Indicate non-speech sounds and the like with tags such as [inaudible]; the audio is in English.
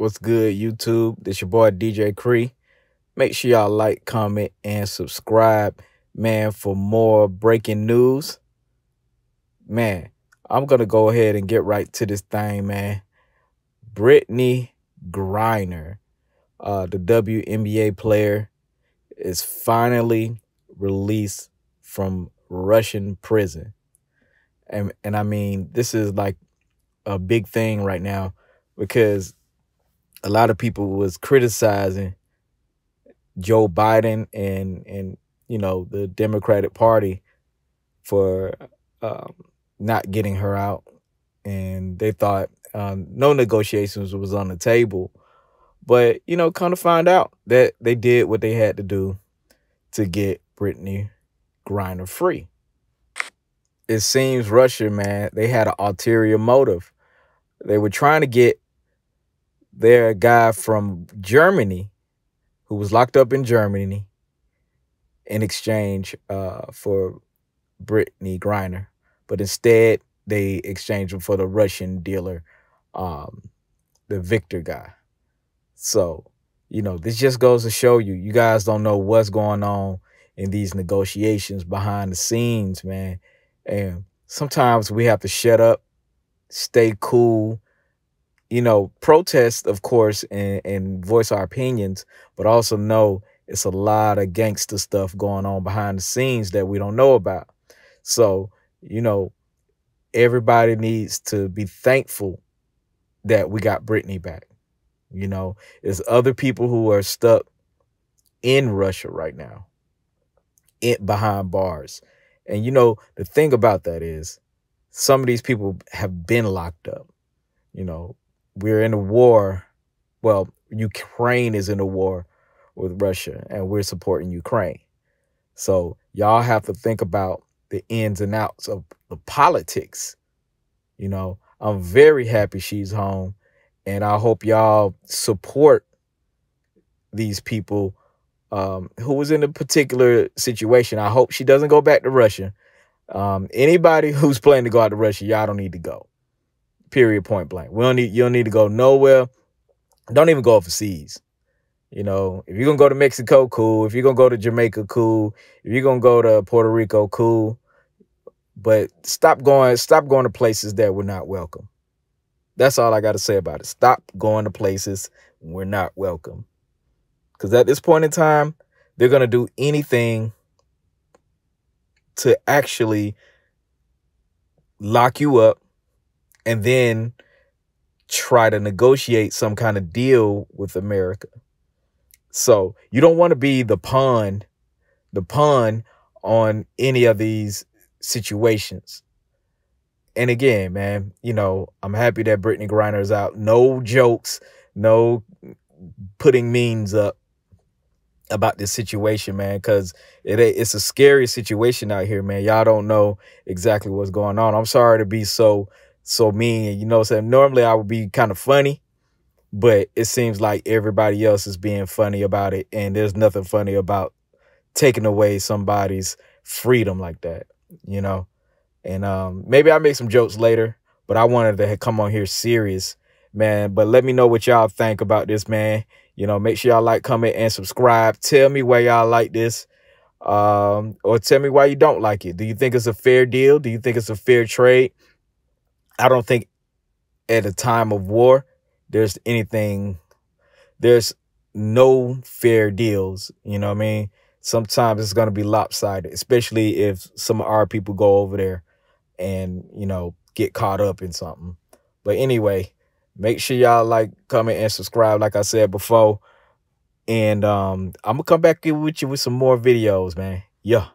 What's good, YouTube? This your boy DJ Cree. Make sure y'all like, comment, and subscribe, man, for more breaking news. Man, I'm gonna go ahead and get right to this thing, man. Brittney Griner, uh, the WNBA player, is finally released from Russian prison. And and I mean, this is like a big thing right now because a lot of people was criticizing Joe Biden and and you know the Democratic Party for um, not getting her out, and they thought um, no negotiations was on the table. But you know, kind of find out that they did what they had to do to get Brittney Griner free. It seems Russia, man, they had an ulterior motive. They were trying to get their guy from Germany who was locked up in Germany in exchange uh, for Brittney Griner. But instead, they exchanged him for the Russian dealer, um, the Victor guy. So, you know, this just goes to show you, you guys don't know what's going on in these negotiations behind the scenes, man. And sometimes we have to shut up, stay cool, you know, protest, of course, and, and voice our opinions, but also know it's a lot of gangster stuff going on behind the scenes that we don't know about. So, you know, everybody needs to be thankful that we got Brittney back. You know, there's other people who are stuck in Russia right now, in, behind bars. And you know, the thing about that is some of these people have been locked up. You know, we're in a war. Well, Ukraine is in a war with Russia and we're supporting Ukraine. So y'all have to think about the ins and outs of the politics. You know, I'm very happy she's home and I hope y'all support these people um, who was in a particular situation. I hope she doesn't go back to Russia. Um, anybody [laughs] who's planning to go out to Russia, y'all don't need to go. Period. Point blank. We don't need. You don't need to go nowhere. Don't even go overseas. You know, if you're gonna go to Mexico, cool. If you're gonna go to Jamaica, cool. If you're gonna go to Puerto Rico, cool. But stop going. Stop going to places that we're not welcome. That's all I got to say about it. Stop going to places we're not welcome. Because at this point in time, they're gonna do anything to actually lock you up and then try to negotiate some kind of deal with America. So you don't want to be the pawn, the pawn on any of these situations. And again, man, you know, I'm happy that Brittney Griner is out. No jokes, no putting memes up about this situation, man, because it it's a scary situation out here, man. Y'all don't know exactly what's going on. I'm sorry to be so so mean. You know, so normally I would be kind of funny, but it seems like everybody else is being funny about it, and there's nothing funny about taking away somebody's freedom like that. You know, and um, maybe I make some jokes later, but I wanted to come on here serious, man. But let me know what y'all think about this, man. You know, make sure y'all like, comment, and subscribe. Tell me why y'all like this um, or tell me why you don't like it. Do you think it's a fair deal? Do you think it's a fair trade? I don't think at a time of war there's anything there's no fair deals, you know what I mean? Sometimes it's going to be lopsided, especially if some of our people go over there and, you know, get caught up in something. But anyway, make sure y'all like, comment, and subscribe, like I said before. And um, I'm going to come back with you with some more videos, man. Yeah.